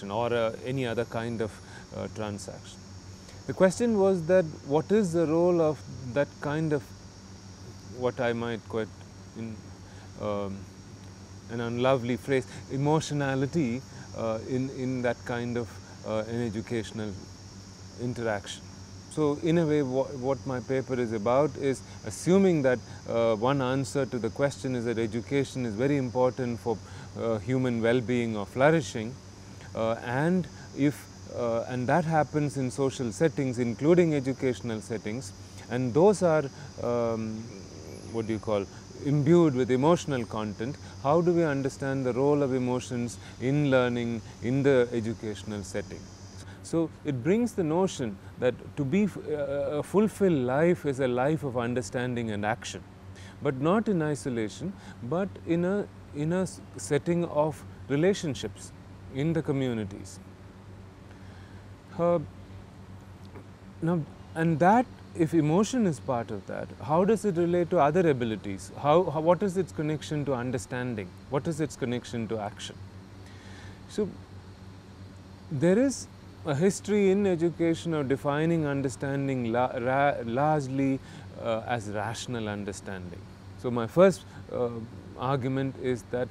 transaction or uh, any other kind of uh, transaction. The question was that what is the role of that kind of what I might quite in um, an unlovely phrase emotionality uh, in, in that kind of uh, an educational interaction. So, in a way what, what, my paper is about is assuming that uh, one answer to the question is that education is very important for uh, human well-being or flourishing and if uh, and that happens in social settings including educational settings and those are um, what do you call imbued with emotional content, how do we understand the role of emotions in learning in the educational setting? So, it brings the notion that to be uh, a fulfilled life is a life of understanding and action, but not in isolation, but in a, in a setting of relationships in the communities. Uh, now, and that if emotion is part of that, how does it relate to other abilities? How, how, what is its connection to understanding? What is its connection to action? So, there is a history in education of defining understanding la largely uh, as rational understanding. So, my first uh, argument is that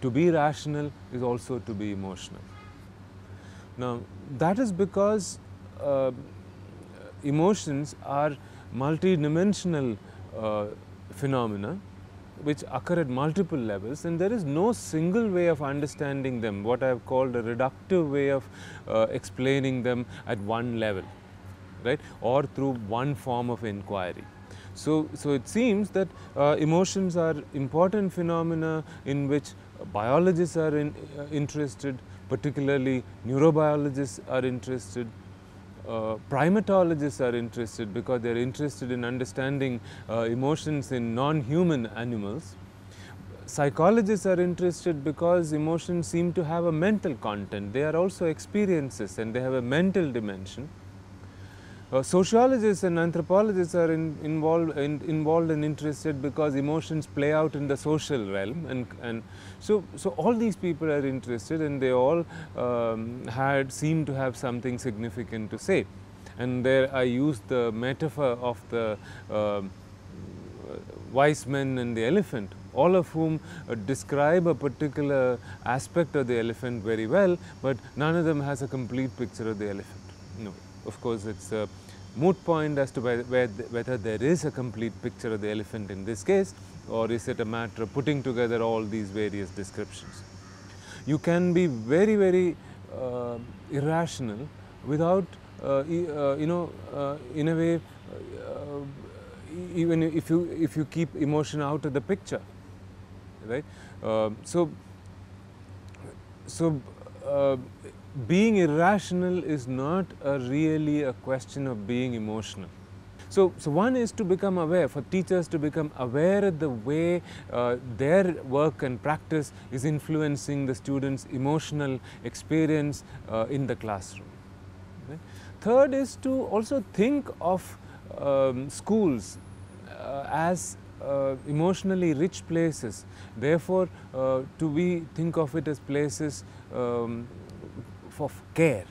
to be rational is also to be emotional. Now, that is because uh, emotions are multidimensional uh, phenomena which occur at multiple levels and there is no single way of understanding them, what I have called a reductive way of uh, explaining them at one level, right, or through one form of inquiry. So, so it seems that uh, emotions are important phenomena in which biologists are in, uh, interested, particularly neurobiologists are interested, uh, primatologists are interested because they are interested in understanding uh, emotions in non-human animals. Psychologists are interested because emotions seem to have a mental content. They are also experiences and they have a mental dimension. Sociologists and anthropologists are in, involved, in, involved and interested because emotions play out in the social realm and, and so, so all these people are interested and they all um, had seemed to have something significant to say. And there I used the metaphor of the uh, wise men and the elephant all of whom uh, describe a particular aspect of the elephant very well, but none of them has a complete picture of the elephant. No of course, it is a moot point as to whether there is a complete picture of the elephant in this case or is it a matter of putting together all these various descriptions. You can be very, very uh, irrational without, uh, uh, you know, uh, in a way, uh, even if you, if you keep emotion out of the picture, right. Uh, so, so being irrational is not a really a question of being emotional. So, so one is to become aware, for teachers to become aware of the way uh, their work and practice is influencing the students' emotional experience uh, in the classroom. Right? Third is to also think of um, schools uh, as uh, emotionally rich places. Therefore, uh, to we think of it as places um, of care